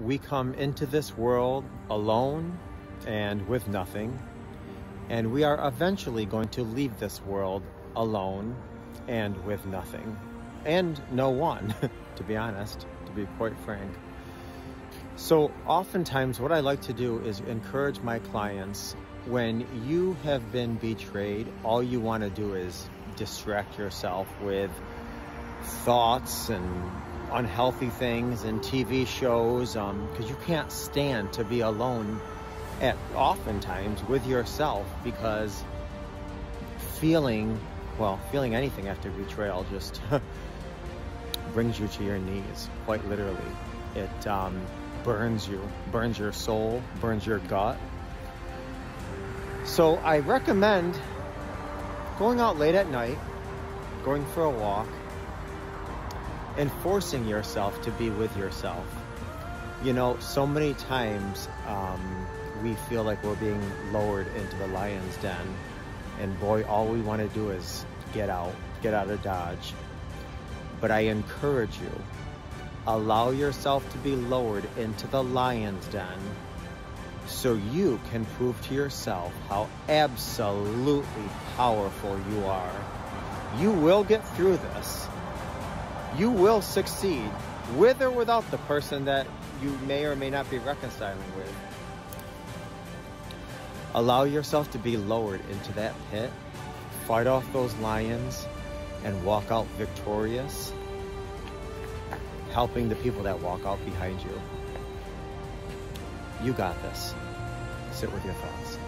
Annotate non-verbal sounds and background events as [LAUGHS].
we come into this world alone and with nothing, and we are eventually going to leave this world alone and with nothing, and no one, [LAUGHS] to be honest, to be quite frank. So, oftentimes, what I like to do is encourage my clients when you have been betrayed, all you want to do is distract yourself with thoughts and unhealthy things and TV shows because um, you can't stand to be alone at oftentimes with yourself because feeling well feeling anything after betrayal just [LAUGHS] brings you to your knees quite literally. It um, burns you burns your soul burns your gut. So I recommend going out late at night, going for a walk, and forcing yourself to be with yourself. You know, so many times um, we feel like we're being lowered into the lion's den, and boy, all we want to do is get out, get out of Dodge. But I encourage you, allow yourself to be lowered into the lion's den so you can prove to yourself how absolutely powerful you are. You will get through this. You will succeed with or without the person that you may or may not be reconciling with. Allow yourself to be lowered into that pit, fight off those lions, and walk out victorious, helping the people that walk out behind you. You got this. Sit with your thoughts.